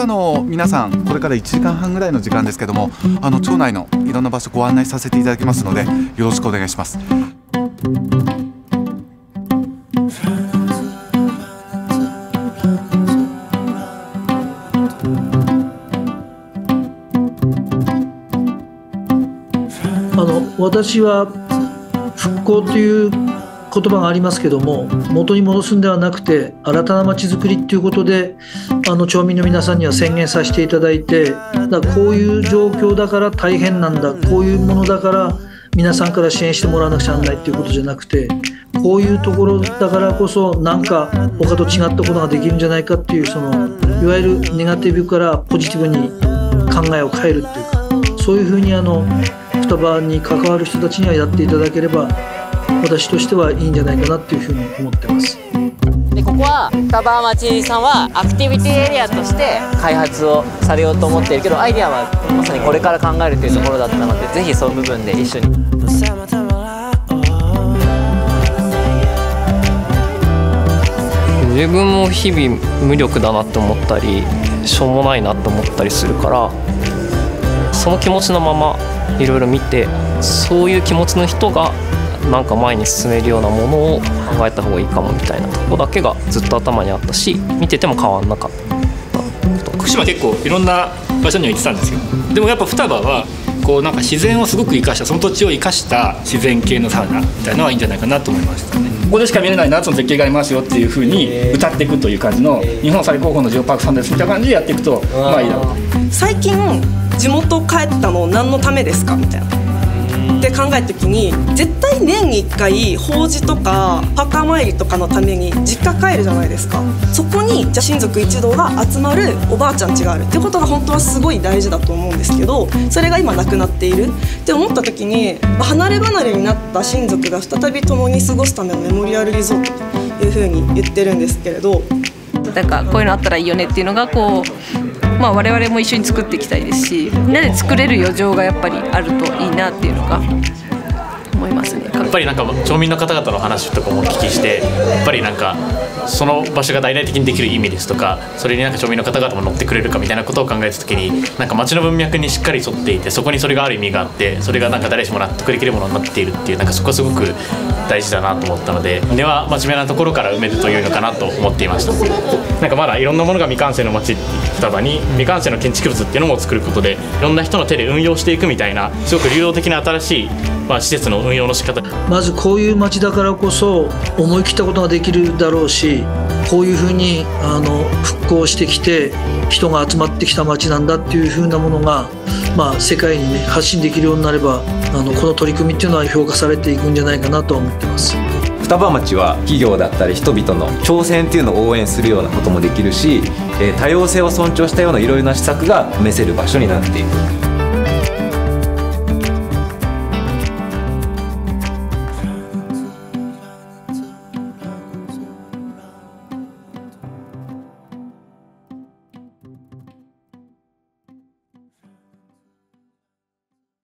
あの皆さんこれから1時間半ぐらいの時間ですけどもあの町内のいろんな場所ご案内させていただきますのでよろしくお願いします。あの私は復興という言葉がありますけども元に戻すんではなくて新たなまちづくりっていうことであの町民の皆さんには宣言させていただいてだこういう状況だから大変なんだこういうものだから皆さんから支援してもらわなくちゃならないっていうことじゃなくてこういうところだからこそなんか他と違ったことができるんじゃないかっていうそのいわゆるネガティブからポジティブに考えを変えるっていうかそういうふうにあの双葉に関わる人たちにはやっていただければ私としてはいいんじゃないかなっていうふうに思ってます。でここは双葉町さんはアクティビティエリアとして開発をされようと思っているけどアイデアはまさにこれから考えるというところだったのでぜひその部分で一緒に自分も日々無力だなって思ったりしょうもないなって思ったりするからその気持ちのままいろいろ見てそういう気持ちの人がなんか前に進めるようなものを考えた方がいいかもみたいなとこだけがずっと頭にあったし見てても変わんなかった福島結構いろんな場所には行ってたんですよでもやっぱ双葉はこうなんか自然をすごく生かしたその土地を生かした自然系のサウナみたいなのはいいんじゃないかなと思いましたね。ここでしか見れない夏の絶景がありますよっていうふうに歌っていくという感じの日本最高峰のジオパークさんですみたいな感じでやっていくとまあいいだろう。最近地元帰ったの何のためですかみたいなって考えた時に絶対年に1回法事とか墓参りとかのために実家帰るじゃないですか。そこにじゃ親族一同が集まるおばあちゃん家があるってことが本当はすごい大事だと思うんですけどそれが今なくなっている。って思った時に離れ離れになった親族が再び共に過ごすためのメモリアルリゾートというふうに言ってるんですけれどなんかこういうのあったらいいよねっていうのがこうまあ、我々も一緒に作っていきたいですしみんなで作れる余剰がやっぱりあるといいなっていうのが思いますね。やっぱりなんか町民の方々の話とかもお聞きしてやっぱりなんかその場所が大々的にできる意味ですとかそれになんか町民の方々も乗ってくれるかみたいなことを考えた時になんか町の文脈にしっかり沿っていてそこにそれがある意味があってそれがなんか誰しも納得できるものになっているっていうなんかそこはすごく大事だなと思ったので根は真面目なところから埋めるというのかなと思っていました。なんかまだいろんなものが未完成の町双葉に未完成の建築物っていうのも作ることでいろんな人の手で運用していくみたいなすごく流動的な新しい、まあ、施設の運用の仕方まずこういう街だからこそ思い切ったことができるだろうしこういうふうにあの復興してきて人が集まってきた街なんだっていうふうなものが、まあ、世界に、ね、発信できるようになればあのこの取り組みっていうのは評価されていくんじゃないかなと思ってます。双葉町は企業だったり人々の挑戦っていうのを応援するようなこともできるし多様性を尊重したようないろいろな施策が試せる場所になっている